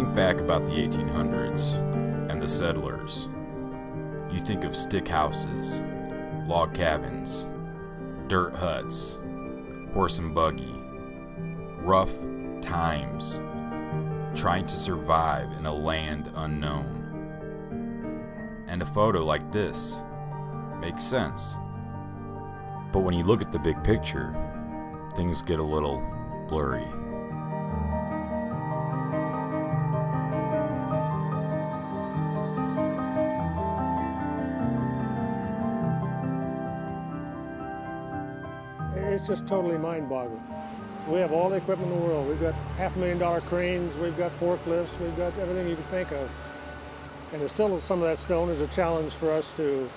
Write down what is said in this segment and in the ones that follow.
about the 1800s and the settlers, you think of stick houses, log cabins, dirt huts, horse and buggy, rough times, trying to survive in a land unknown. And a photo like this makes sense. But when you look at the big picture, things get a little blurry. It's just totally mind-boggling. We have all the equipment in the world. We've got half a million dollar cranes, we've got forklifts, we've got everything you can think of. And there's still some of that stone is a challenge for us to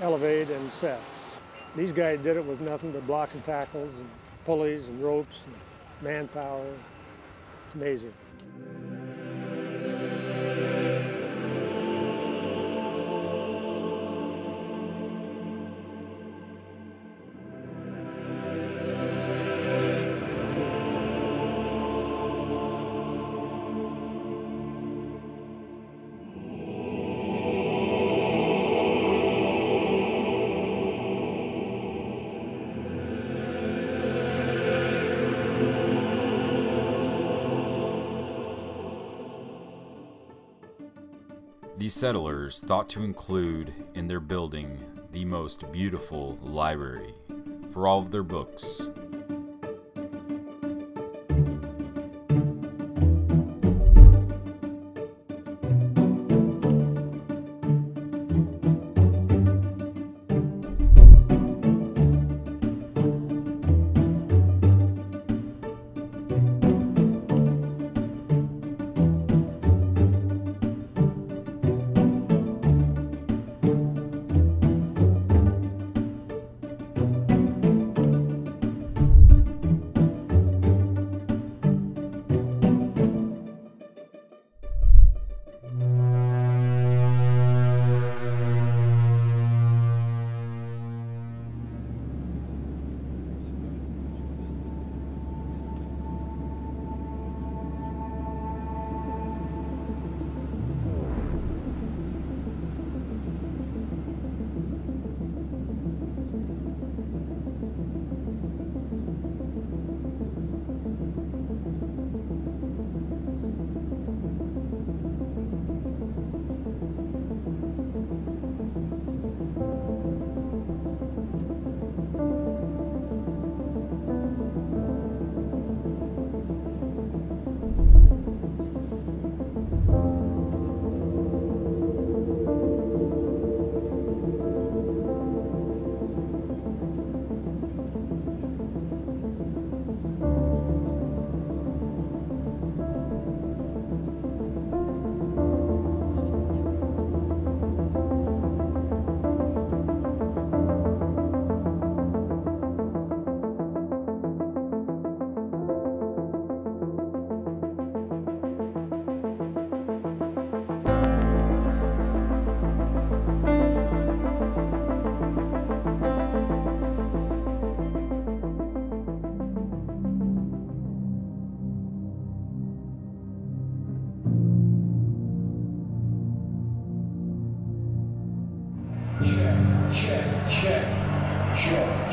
elevate and set. These guys did it with nothing but block and tackles and pulleys and ropes and manpower. It's amazing. These settlers thought to include in their building the most beautiful library for all of their books.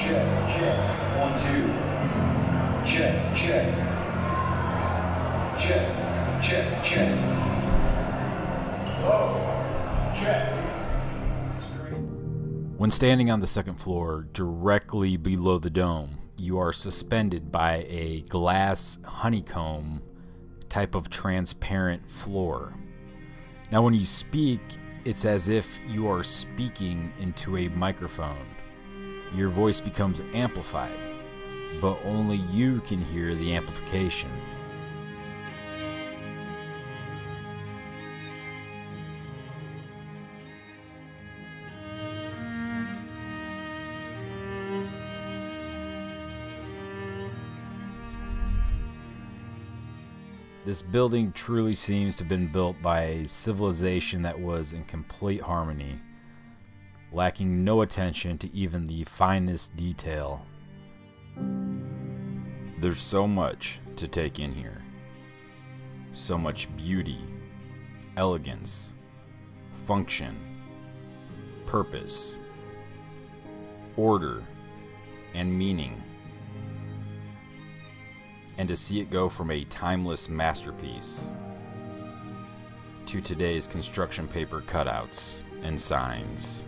Check, check. One, two. Check, check. Check, check, check. Check. When standing on the second floor, directly below the dome, you are suspended by a glass honeycomb type of transparent floor. Now, when you speak, it's as if you are speaking into a microphone. Your voice becomes amplified, but only you can hear the amplification. This building truly seems to have been built by a civilization that was in complete harmony, lacking no attention to even the finest detail. There's so much to take in here, so much beauty, elegance, function, purpose, order, and meaning. And to see it go from a timeless masterpiece to today's construction paper cutouts and signs.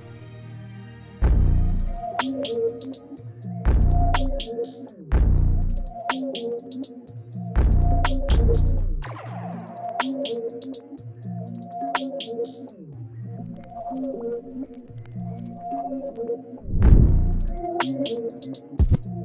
Thank you.